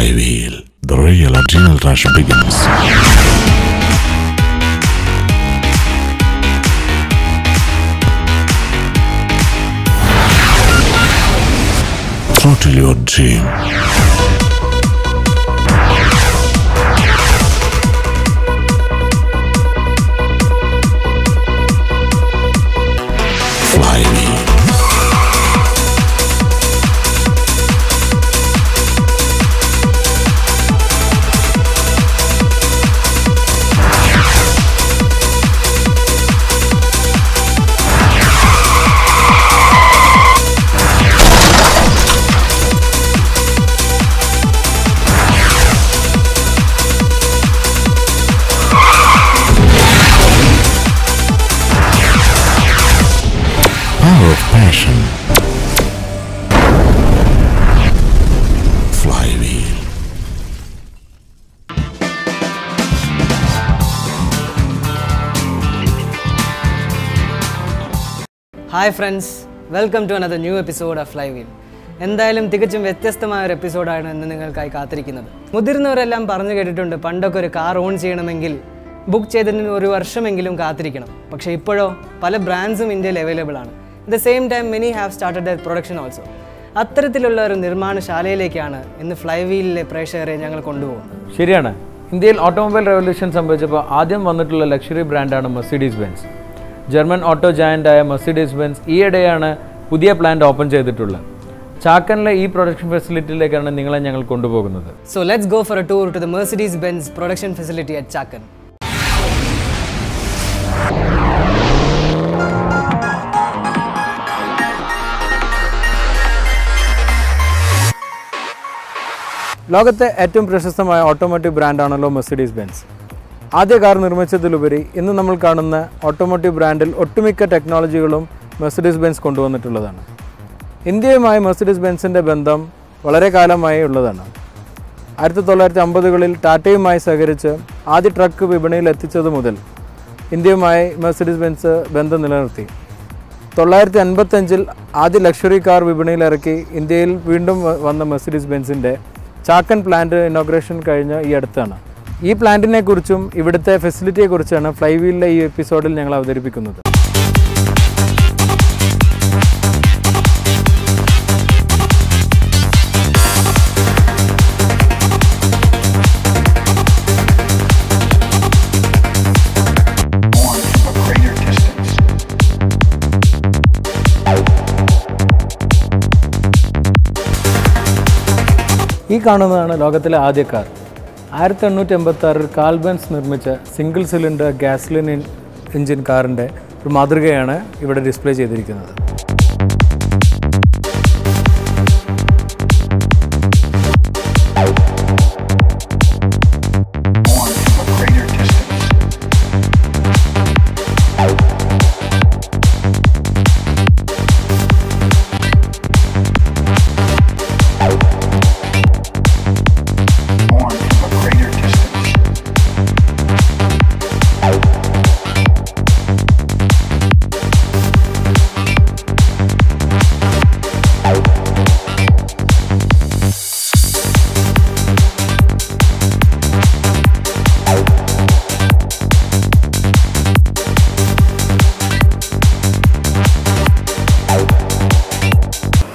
Flywheel. The real adrenal rush begins. Throttle your dream. Passion. Flywheel. Hi friends welcome to another new episode of flywheel എന്തായാലും തികച്ചും വ്യത്യസ്തമായ ഒരു എപ്പിസോഡാണ് ഇന്ന് നിങ്ങൾക്കായി കാത്തിരിക്കുന്നത്. മുതിർന്നവരെല്ലാം പറഞ്ഞു കേട്ടിട്ടുണ്ട് പണ്ടൊക്കെ ഒരു കാർ ഓൺ ചെയ്യണമെങ്കിൽ ബുക്ക് ചെയ്തതിന് ഒരു വർഷമെങ്കിലും കാത്തിരിക്കണം. പക്ഷേ ഇപ്പോഴോ പല ബ്രാൻഡ്സും ഇന്ത്യയിൽ അവൈലബിൾ ആണ്. At the same time many have started the production also അത്തരത്തിലുള്ള ഒരു നിർമ്മാണശാലയിലേക്കാണ് ഇന്ന് ഫ്ലൈ വീലിലെ പ്രേക്ഷകരെ ഞങ്ങൾ കൊണ്ടുപോകുന്നത്. ശരിയാണ്. ഇന്ത്യയിൽ ഓട്ടോമൊബൈൽ റെവല്യൂഷൻ സംഭവിച്ചപ്പോൾ ആദ്യം വന്നിട്ടുള്ള ലക്ഷറി ബ്രാൻഡാണ് മെസ്സിഡീസ് ബെൻസ് ജർമ്മൻ ഓട്ടോ ജയന്റായ മെസ്സിഡീസ് ബെൻസ് ഈയിടെയാണ് പുതിയ പ്ലാന്റ് ഓപ്പൺ ചെയ്തിട്ടുള്ളത്. ചാക്കനിലെ ഈ പ്രൊഡക്ഷൻ ഫെസിലിറ്റിയിലേക്കാണ് നിങ്ങളെ ഞങ്ങൾ കൊണ്ടുപോകുന്നത്. So let's go for a tour to the Mercedes-Benz production facility at Chakan. ലോകത്തെ ഏറ്റവും പ്രശസ്തമായ ഓട്ടോമോട്ടീവ് ബ്രാൻഡാണല്ലോ മെസ്സിഡീസ് ബെൻസ്. ആദ്യ കാർ നിർമ്മിച്ചതിലുപരി ഇന്ന് നമ്മൾ കാണുന്ന ഓട്ടോമോട്ടീവ് ബ്രാൻഡിൽ ഒട്ടുമിക്ക ടെക്നോളജികളും മെസ്സിഡീസ് ബെൻസ് കൊണ്ടുവന്നിട്ടുള്ളതാണ്. ഇന്ത്യയുമായി മെസ്സിഡീസ് ബെൻസിന്റെ ബന്ധം വളരെ കാലമായി ഉള്ളതാണ്. ആയിരത്തി തൊള്ളായിരത്തി അമ്പതുകളിൽ ടാറ്റയുമായി സഹകരിച്ച് ആദ്യ ട്രക്ക് വിപണിയിൽ എത്തിച്ചത് മുതൽ ഇന്ത്യയുമായി മെസ്സിഡീസ് ബെൻസ് ബന്ധം നിലനിർത്തി. തൊള്ളായിരത്തി അൻപത്തഞ്ചിൽ ആദ്യ ലക്ഷറി കാർ വിപണിയിൽ ഇറക്കി ഇന്ത്യയിൽ വീണ്ടും വന്ന മെസ്സിഡീസ് ബെൻസിന്റെ ചാക്കൻ പ്ലാന്റ് ഇനോഗ്രേഷൻ കഴിഞ്ഞ ഈ അടുത്താണ്. ഈ പ്ലാന്റിനെ കുറിച്ചും ഇവിടുത്തെ ഫെസിലിറ്റിയെക്കുറിച്ചാണ് ഫ്ലൈ വീലിലെ ഈ എപ്പിസോഡിൽ ഞങ്ങൾ അവതരിപ്പിക്കുന്നത്. ഈ കാണുന്നതാണ് ലോകത്തിലെ ആദ്യ കാർ. ആയിരത്തി എണ്ണൂറ്റി എൺപത്തി ആറിൽ കാൽബൻസ് നിർമ്മിച്ച സിംഗിൾ സിലിണ്ടർ ഗ്യാസ്ലിൻ എഞ്ചിൻ കാറിന്റെ ഒരു മാതൃകയാണ് ഇവിടെ ഡിസ്പ്ലേ ചെയ്തിരിക്കുന്നത്.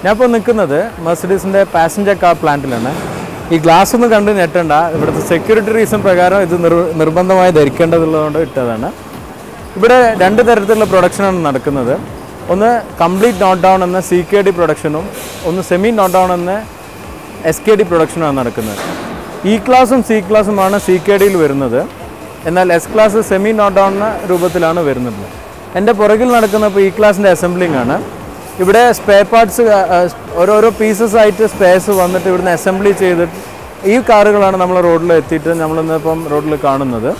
ഞാനിപ്പോൾ നിൽക്കുന്നത് മെർസിഡീസിന്റെ പാസഞ്ചർ കാർ പ്ലാന്റിലാണ് ഈ ഗ്ലാസ് ഒന്നും കണ്ട് ഞെട്ടണ്ട. ഇവിടുത്തെ സെക്യൂരിറ്റി റീസൺ പ്രകാരം ഇത് നിർ നിർബന്ധമായി ധരിക്കേണ്ടതുള്ളതുകൊണ്ട് ഇട്ടതാണ്. ഇവിടെ രണ്ട് തരത്തിലുള്ള പ്രൊഡക്ഷനാണ് നടക്കുന്നത്. ഒന്ന് കംപ്ലീറ്റ് നോട്ട് ഡൗൺ എന്ന സി കെ ഡി പ്രൊഡക്ഷനും ഒന്ന് സെമി നോട്ട് ഡൗൺ എന്ന എസ് കെ ഡി പ്രൊഡക്ഷനുമാണ് നടക്കുന്നത്. ഇ ക്ലാസും സി ക്ലാസ്സുമാണ് സി കെ ഡിയിൽ വരുന്നത്. എന്നാൽ S class semi knocked down രൂപത്തിലാണ് വരുന്നത്. എന്റെ പുറകിൽ നടക്കുന്ന ഇപ്പോൾ ഇ ക്ലാസിന്റെ അസംബ്ലിംഗ് ആണ്. ഇവിടെ സ്പേ പാർട്സ് ഓരോരോ പീസസ് ആയിട്ട് സ്പേസ് വന്നിട്ട് ഇവിടുന്ന് അസംബ്ലി ചെയ്തിട്ട് ഈ കാറുകളാണ് നമ്മൾ റോഡിൽ എത്തിയിട്ട് നമ്മളിന്ന് ഇപ്പം റോഡിൽ കാണുന്നത്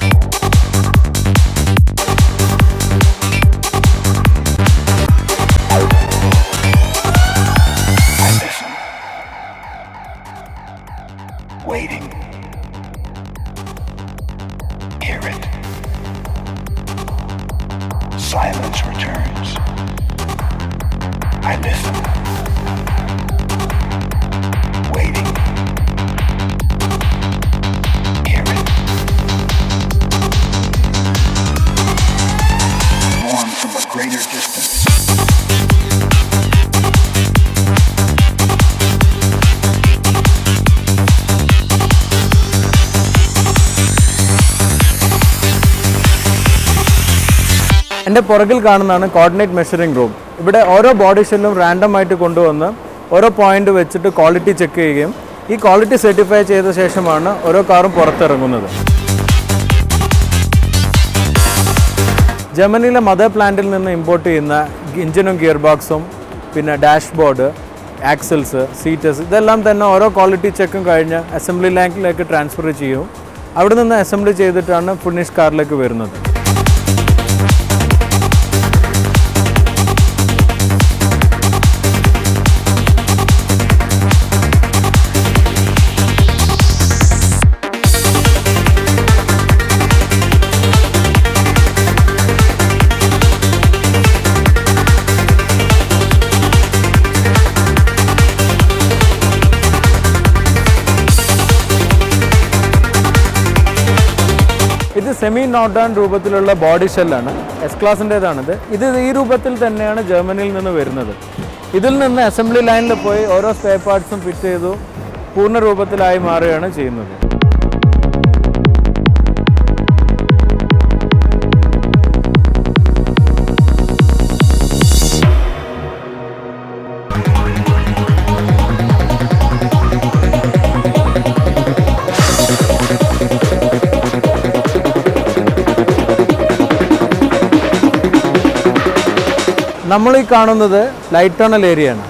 Waiting. എന്റെ പുറകിൽ കാണുന്നതാണ് കോർഡിനേറ്റ് മെഷറിംഗ് റൂം ഇവിടെ ഓരോ ബോഡി ഷെല്ലും റാൻഡം ആയിട്ട് കൊണ്ടുവന്ന് ഓരോ പോയിന്റ് വെച്ചിട്ട് ക്വാളിറ്റി ചെക്ക് ചെയ്യുകയും ഈ ക്വാളിറ്റി സർട്ടിഫൈ ചെയ്ത ശേഷമാണ് ഓരോ കാറും പുറത്തിറങ്ങുന്നത്. ജർമ്മനിയിലെ മദർ പ്ലാന്റിൽ നിന്ന് ഇമ്പോർട്ട് ചെയ്യുന്ന ഇഞ്ചിനും ഗിയർ ബോക്സും പിന്നെ ഡാഷ്ബോർഡ് ആക്സൽസ് സീറ്റസ് ഇതെല്ലാം തന്നെ ഓരോ ക്വാളിറ്റി ചെക്കും കഴിഞ്ഞ് അസംബ്ലി ലാങ്കിലേക്ക് ട്രാൻസ്ഫർ ചെയ്യും. അവിടെ നിന്ന് അസംബ്ലി ചെയ്തിട്ടാണ് ഫിനിഷ് കാറിലേക്ക് വരുന്നത്. ഇത് സെമി നോട്ടാൻ രൂപത്തിലുള്ള ബോഡി ഷെല്ലാണ് എസ് ക്ലാസിന്റേതാണിത് ഇത് ഈ രൂപത്തിൽ തന്നെയാണ് ജർമ്മനിയിൽ നിന്ന് വരുന്നത്. ഇതിൽ നിന്ന് അസംബ്ലി ലൈനിൽ പോയി ഓരോ സ്പെയർ പാർട്സും ഫിറ്റ് ചെയ്തു പൂർണ രൂപത്തിലായി മാറുകയാണ് ചെയ്യുന്നത്. നമ്മൾ ഈ കാണുന്നത് ലൈറ്റ് ടണൽ ഏരിയയാണ്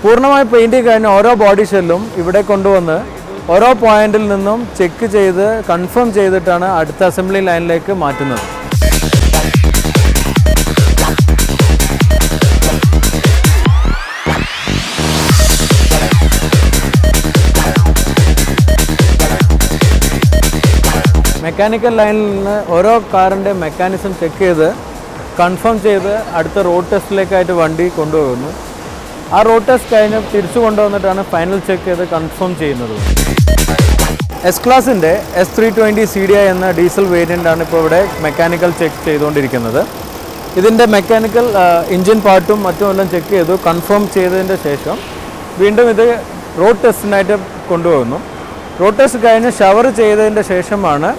പൂർണമായി പെയിന്റ് കഴിഞ്ഞ ഓരോ ബോഡി ഷെല്ലും ഇവിടെ കൊണ്ടുവന്ന് ഓരോ പോയിന്റിൽ നിന്നും ചെക്ക് ചെയ്ത് കൺഫേം ചെയ്തിട്ടാണ് അടുത്ത അസംബ്ലി ലൈനിലേക്ക് മാറ്റുന്നത്. മെക്കാനിക്കൽ ലൈനിൽ നിന്ന് ഓരോ കാറിന്റെ മെക്കാനിസം ചെക്ക് ചെയ്ത് കൺഫേം ചെയ്ത് അടുത്ത റോഡ് ടെസ്റ്റിലേക്കായിട്ട് വണ്ടി കൊണ്ടുപോകുന്നു. ആ റോഡ് ടെസ്റ്റ് കഴിഞ്ഞ് തിരിച്ചു കൊണ്ടുവന്നിട്ടാണ് ഫൈനൽ ചെക്ക് ചെയ്ത് കൺഫേം ചെയ്യുന്നത്. എസ് ക്ലാസിന്റെ S three twenty C D I എന്ന ഡീസൽ വേരിയന്റ് ആണ് ഇപ്പോൾ ഇവിടെ മെക്കാനിക്കൽ ചെക്ക് ചെയ്തുകൊണ്ടിരിക്കുന്നത്. ഇതിന്റെ മെക്കാനിക്കൽ എഞ്ചിൻ പാർട്ടും മറ്റും എല്ലാം ചെക്ക് ചെയ്തു കൺഫേം ചെയ്തതിന്റെ ശേഷം വീണ്ടും ഇത് റോഡ് ടെസ്റ്റിനായിട്ട് കൊണ്ടുപോകുന്നു. റോഡ് ടെസ്റ്റ് കഴിഞ്ഞ് ഷവർ ചെയ്തതിന്റെ ശേഷമാണ്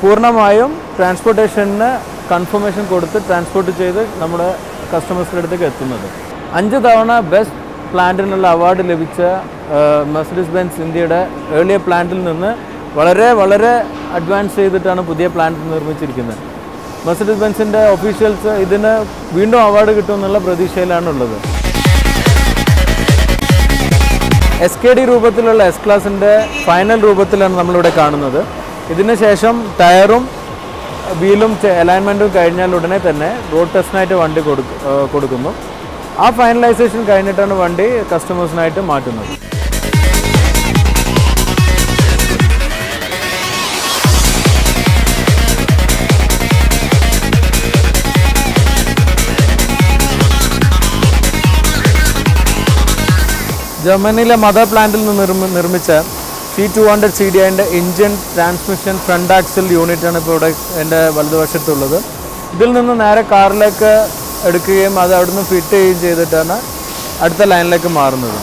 പൂർണമായും ട്രാൻസ്പോർട്ടേഷന് കൺഫർമേഷൻ കൊടുത്ത് ട്രാൻസ്പോർട്ട് ചെയ്ത് നമ്മുടെ കസ്റ്റമേഴ്സിന്റെ അടുത്തേക്ക് എത്തുന്നത്. അഞ്ച് തവണ ബെസ്റ്റ് പ്ലാന്റിനുള്ള അവാർഡ് ലഭിച്ച മെർസിഡീസ് ബെൻസ് ഇന്ത്യയുടെ ഏർലിയ പ്ലാന്റിൽ നിന്ന് വളരെ വളരെ അഡ്വാൻസ് ചെയ്തിട്ടാണ് പുതിയ പ്ലാന്റ് നിർമ്മിച്ചിരിക്കുന്നത്. മെർസിഡീസ് ബെൻസിന്റെ ഒഫീഷ്യൽസ് ഇതിന് വീണ്ടും അവാർഡ് കിട്ടുമെന്നുള്ള പ്രതീക്ഷയിലാണ് ഉള്ളത് എസ് കെ ഡി രൂപത്തിലുള്ള എസ് ക്ലാസിന്റെ ഫൈനൽ രൂപത്തിലാണ് നമ്മളിവിടെ കാണുന്നത്. ഇതിന് ശേഷം ടയറും വീലും അലൈൻമെന്റും കഴിഞ്ഞാൽ ഉടനെ തന്നെ റോഡ് ടെസ്റ്റിനായിട്ട് വണ്ടി കൊടുക്ക- കൊടുക്കുന്നു. ആ ഫൈനലൈസേഷൻ കഴിഞ്ഞിട്ടാണ് വണ്ടി കസ്റ്റമേഴ്സിനായിട്ട് മാറ്റുന്നത്. ജർമ്മനിയിലെ മദർ പ്ലാന്റിൽ നിന്ന് നിർമ്മി നിർമ്മിച്ച C two hundred C D ഐന്റെ എഞ്ചിൻ ട്രാൻസ്മിഷൻ ഫ്രണ്ട് ആക്സിൽ യൂണിറ്റാണ് ഇപ്പോൾ ഇവിടെ എന്റെ വലതുവശത്തുള്ളത്. ഇതിൽ നിന്ന് നേരെ കാറിലേക്ക് എടുക്കുകയും അത് അവിടുന്ന് ഫിറ്റ് ചെയ്യുകയും ചെയ്തിട്ടാണ് അടുത്ത ലൈനിലേക്ക് മാറുന്നത്.